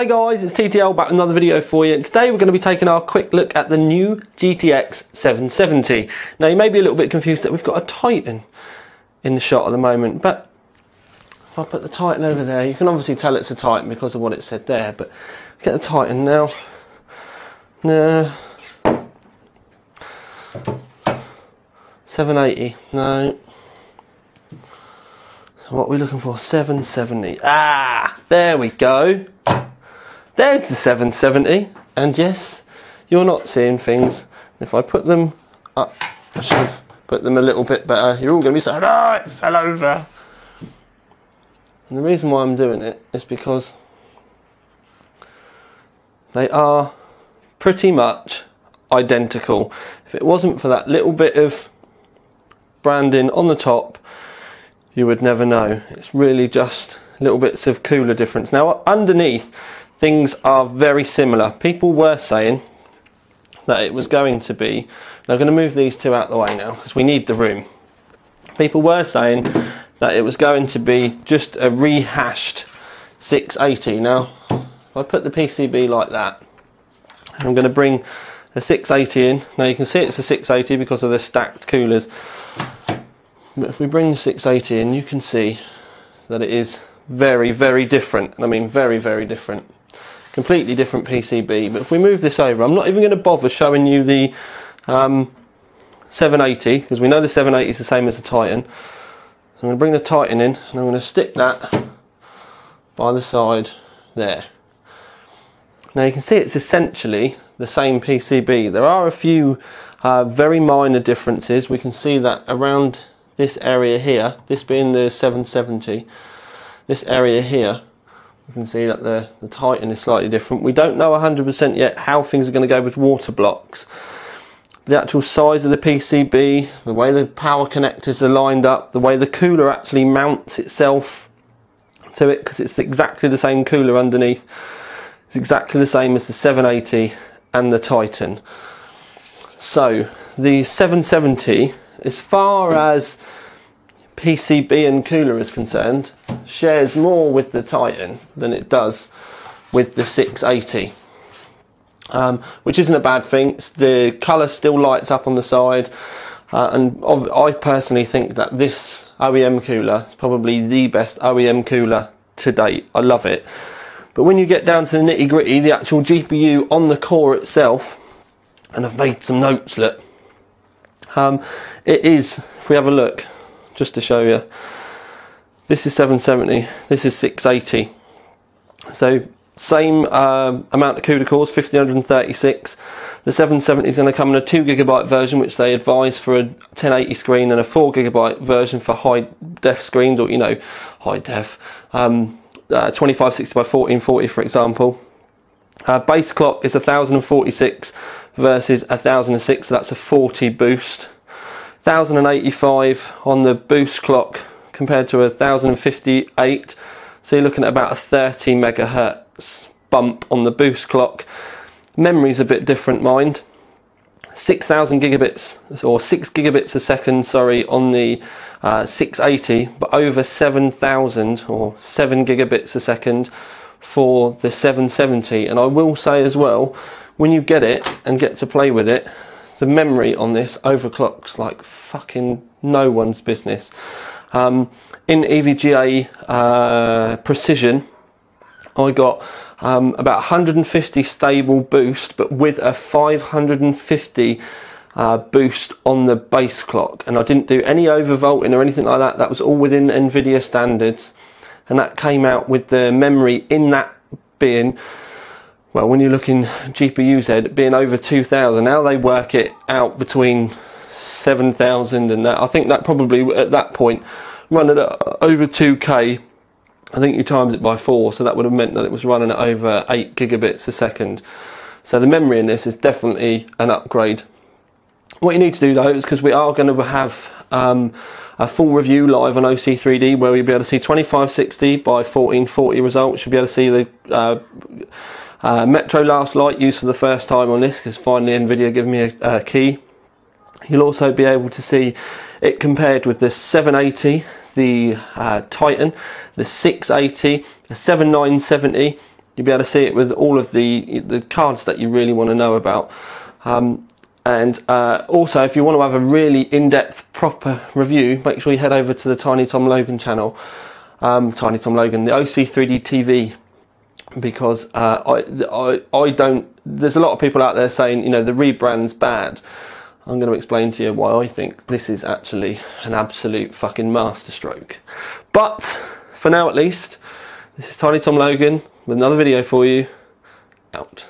Hey guys, it's TTL back with another video for you. Today we're going to be taking our quick look at the new GTX 770. Now you may be a little bit confused that we've got a Titan in the shot at the moment, but if I put the Titan over there, you can obviously tell it's a Titan because of what it said there, but get the Titan now. No. 780, no. So what are we looking for? 770. Ah, there we go. There's the 770. And yes, you're not seeing things. If I put them up, I should have put them a little bit better. You're all going to be saying, oh, it fell over. And the reason why I'm doing it is because they are pretty much identical. If it wasn't for that little bit of branding on the top you would never know. It's really just little bits of cooler difference. Now underneath things are very similar. People were saying that it was going to be, I'm going to move these two out the way now because we need the room. People were saying that it was going to be just a rehashed 680. Now if I put the PCB like that I'm going to bring the 680 in. Now you can see it's a 680 because of the stacked coolers. But if we bring the 680 in, you can see that it is very, very different. And I mean very, very different. Completely different PCB. But if we move this over, I'm not even going to bother showing you the um, 780 because we know the 780 is the same as the Titan. I'm going to bring the Titan in and I'm going to stick that by the side there. Now you can see it's essentially the same PCB. There are a few uh, very minor differences. We can see that around this area here, this being the 770, this area here, you can see that the, the Titan is slightly different. We don't know 100% yet how things are going to go with water blocks. The actual size of the PCB, the way the power connectors are lined up, the way the cooler actually mounts itself to it, because it's exactly the same cooler underneath. It's exactly the same as the 780 and the Titan. So the 770 as far as PCB and cooler is concerned, shares more with the Titan than it does with the 680. Um, which isn't a bad thing. the colour still lights up on the side, uh, and I personally think that this OEM cooler is probably the best OEM cooler to date. I love it. But when you get down to the nitty gritty, the actual GPU on the core itself, and I've made some notes, look, um, it is, if we have a look, just to show you, this is 770, this is 680. So same um, amount of CUDA cores, 1536. The 770 is going to come in a 2 gigabyte version, which they advise for a 1080 screen, and a 4 gigabyte version for high def screens, or you know, high def, um, uh, 2560 by 1440, for example. Uh, base clock is 1046 versus 1006, so that's a 40 boost. 1085 on the boost clock compared to a 1058, so you're looking at about a 30 megahertz bump on the boost clock. Memory's a bit different, mind. 6,000 gigabits or 6 gigabits a second, sorry, on the uh, 680, but over 7,000 or 7 gigabits a second for the 770. And I will say as well, when you get it and get to play with it, the memory on this overclocks like fucking no one's business. Um, in EVGA uh, Precision, I got um, about 150 stable boost, but with a 550 uh, boost on the base clock. And I didn't do any overvolting or anything like that. That was all within NVIDIA standards. And that came out with the memory in that being well, when you're looking GPU Z being over 2,000, now they work it out between 7,000 and that. I think that probably at that point, running at over 2K, I think you times it by four, so that would have meant that it was running at over 8 gigabits a second. So the memory in this is definitely an upgrade. What you need to do though is because we are going to have um, a full review live on OC3D where we'll be able to see 2560 by 1440 results. You'll be able to see the uh, uh, Metro Last Light used for the first time on this because finally NVIDIA gave me a, a, key. You'll also be able to see it compared with the 780, the uh, Titan, the 680, the 7970 You'll be able to see it with all of the the cards that you really want to know about. Um, and uh, also, if you want to have a really in-depth, proper review, make sure you head over to the Tiny Tom Logan channel. Um, Tiny Tom Logan, the OC3D TV, because uh, I, I, I don't. There's a lot of people out there saying, you know, the rebrand's bad. I'm going to explain to you why I think this is actually an absolute fucking masterstroke. But for now, at least, this is Tiny Tom Logan with another video for you. Out.